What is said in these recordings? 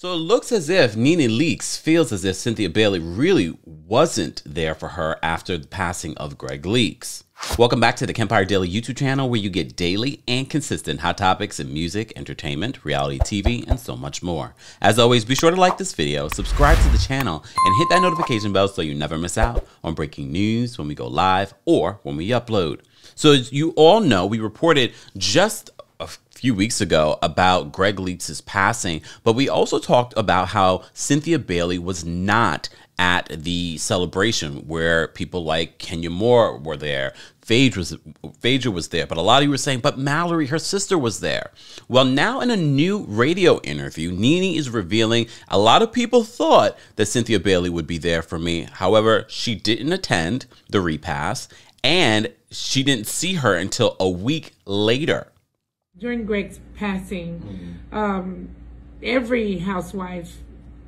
So it looks as if Nene Leakes feels as if Cynthia Bailey really wasn't there for her after the passing of Gregg Leakes. Welcome back to the Kempire Daily YouTube channel where you get daily and consistent hot topics in music, entertainment, reality TV, and so much more. As always, be sure to like this video, subscribe to the channel, and hit that notification bell so you never miss out on breaking news when we go live or when we upload. So as you all know, we reported just few weeks ago about Gregg Leakes' passing, but we also talked about how Cynthia Bailey was not at the celebration where people like Kenya Moore were there. Phage was Phaedra was there, but a lot of you were saying, but Malorie, her sister, was there. Well, now in a new radio interview, Nene is revealing a lot of people thought that Cynthia Bailey would be there for me. However, she didn't attend the repast, and she didn't see her until a week later during Gregg's passing, mm-hmm. um, every housewife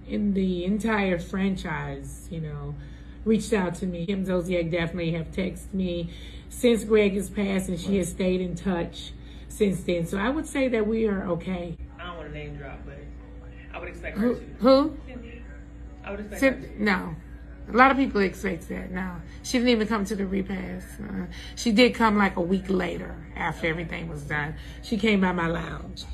in the entire franchise, you know, reached out to me. Kim Zolciak definitely have texted me since Greg has passed, and she has stayed in touch since then. So I would say that we are okay. I don't want to name drop, but I would expect her who, to. Who? I would expect her to. No. A lot of people expect that now. She didn't even come to the repast. Uh, she did come like a week later after everything was done. She came by my lounge.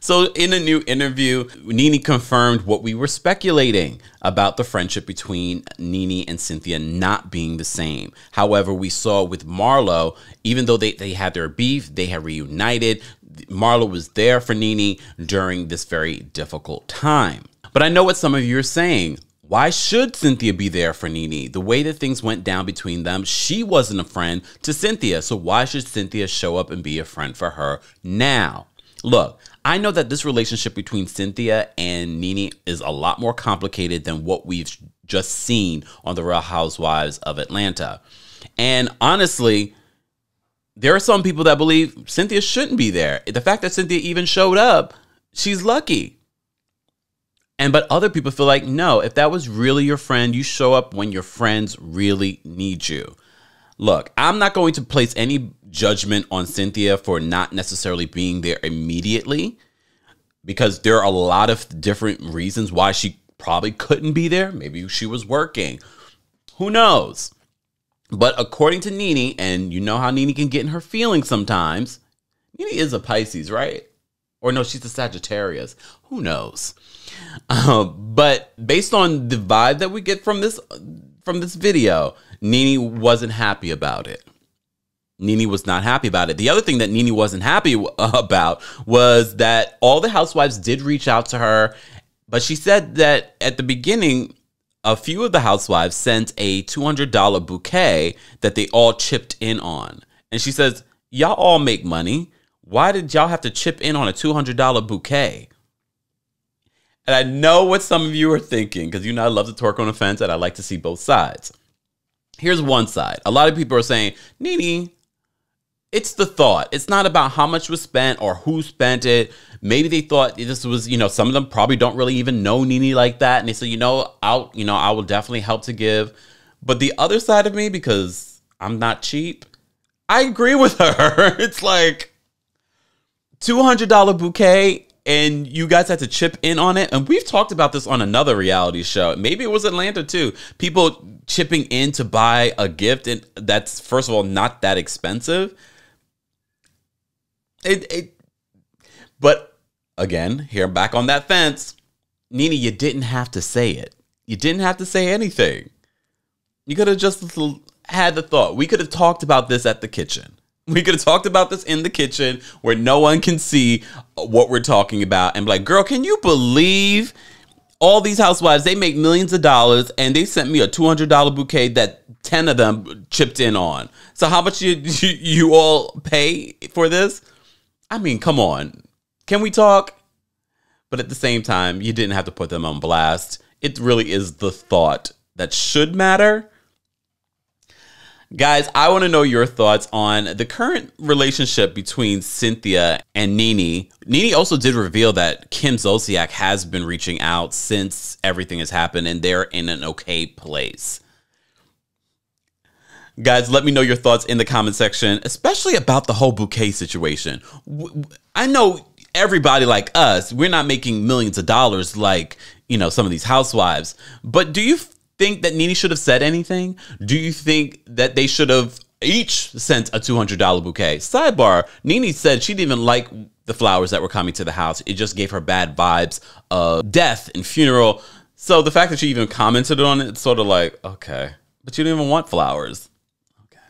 So, in a new interview, Nene confirmed what we were speculating about the friendship between Nene and Cynthia not being the same. However, we saw with Marlo, even though they, they had their beef, they had reunited. Marlo was there for Nene during this very difficult time. But I know what some of you are saying. Why should Cynthia be there for Nene? The way that things went down between them, she wasn't a friend to Cynthia. So why should Cynthia show up and be a friend for her now? Look, I know that this relationship between Cynthia and Nene is a lot more complicated than what we've just seen on The Real Housewives of Atlanta. And honestly, there are some people that believe Cynthia shouldn't be there. The fact that Cynthia even showed up, she's lucky. And but other people feel like, no, if that was really your friend, you show up when your friends really need you. Look, I'm not going to place any judgment on Cynthia for not necessarily being there immediately because there are a lot of different reasons why she probably couldn't be there. Maybe she was working. Who knows? But according to Nene, and you know how Nene can get in her feelings sometimes, Nene is a Pisces, right? Or no, she's a Sagittarius. Who knows? Uh, but based on the vibe that we get from this from this video, Nene wasn't happy about it. Nene was not happy about it. The other thing that Nene wasn't happy about was that all the housewives did reach out to her, but she said that at the beginning, a few of the housewives sent a $200 bouquet that they all chipped in on. And she says, Y'all all make money. Why did y'all have to chip in on a $200 bouquet? And I know what some of you are thinking because you know I love to torque on the fence and I like to see both sides. Here's one side. A lot of people are saying, Nene, it's the thought. It's not about how much was spent or who spent it. Maybe they thought this was, you know, some of them probably don't really even know Nene like that. And they say, you know, I'll, you know, I will definitely help to give. But the other side of me, because I'm not cheap, I agree with her. It's like $200 bouquet and you guys had to chip in on it. And we've talked about this on another reality show. Maybe it was Atlanta too. People chipping in to buy a gift, and that's first of all not that expensive. It, it but again, here I'm back on that fence, Nene, you didn't have to say it. You didn't have to say anything. You could have just had the thought. We could have talked about this at the kitchen. We could have talked about this in the kitchen where no one can see what we're talking about and be like, girl, can you believe all these housewives? They make millions of dollars and they sent me a $200 bouquet that 10 of them chipped in on. So, how much you, you, you all pay for this? I mean, come on. Can we talk? But at the same time, you didn't have to put them on blast. It really is the thought that should matter Guys, I want to know your thoughts on the current relationship between Cynthia and Nene. Nene also did reveal that Kim Zolciak has been reaching out since everything has happened and they're in an okay place. Guys, let me know your thoughts in the comment section, especially about the whole bouquet situation. I know everybody like us. We're not making millions of dollars like, you know, some of these housewives. But do you think that Nene should have said anything? Do you think that they should have each sent a $200 bouquet? Sidebar, Nene said she didn't even like the flowers that were coming to the house. It just gave her bad vibes of death and funeral. So the fact that she even commented on it, it's sort of like, okay, but you didn't even want flowers. Okay.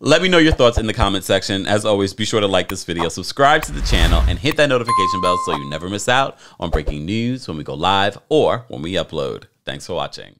Let me know your thoughts in the comment section. As always, be sure to like this video, subscribe to the channel, and hit that notification bell so you never miss out on breaking news when we go live or when we upload. Thanks for watching.